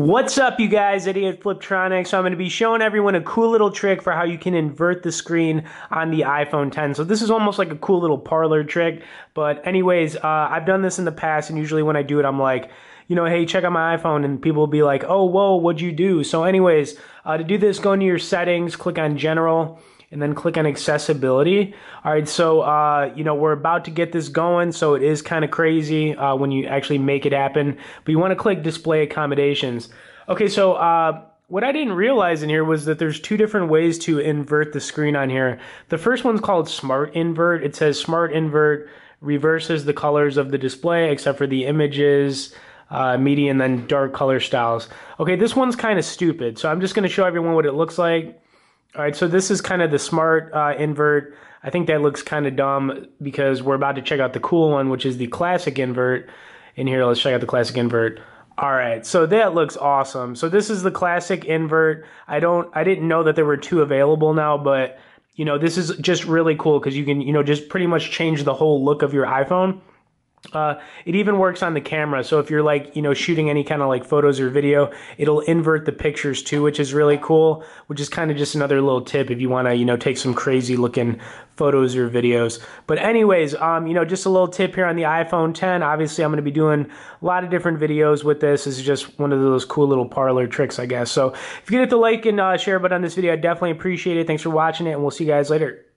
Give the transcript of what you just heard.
What's up, you guys? Idiot Fliptroniks. So I'm going to be showing everyone a cool little trick for how you can invert the screen on the iPhone 10. So this is almost like a cool little parlor trick. But anyways, uh, I've done this in the past, and usually when I do it, I'm like, you know, hey, check out my iPhone, and people will be like, oh, whoa, what'd you do? So anyways, uh, to do this, go into your settings, click on General, and then click on accessibility. All right, so uh, you know we're about to get this going, so it is kind of crazy uh, when you actually make it happen. But you want to click display accommodations. Okay, so uh, what I didn't realize in here was that there's two different ways to invert the screen on here. The first one's called Smart Invert. It says Smart Invert reverses the colors of the display except for the images. Uh, medium and then dark color styles. Okay, this one's kind of stupid, so I'm just going to show everyone what it looks like. All right, so this is kind of the smart uh, invert. I think that looks kind of dumb because we're about to check out the cool one, which is the classic invert. In here, let's check out the classic invert. All right, so that looks awesome. So this is the classic invert. I don't, I didn't know that there were two available now, but you know, this is just really cool because you can, you know, just pretty much change the whole look of your iPhone. Uh, it even works on the camera. So if you're like, you know, shooting any kind of like photos or video, it'll invert the pictures too, which is really cool, which is kind of just another little tip if you want to, you know, take some crazy looking photos or videos. But anyways, um, you know, just a little tip here on the iPhone 10. Obviously, I'm going to be doing a lot of different videos with this. This is just one of those cool little parlor tricks, I guess. So if you get the like and uh, share button on this video, I definitely appreciate it. Thanks for watching it, and we'll see you guys later.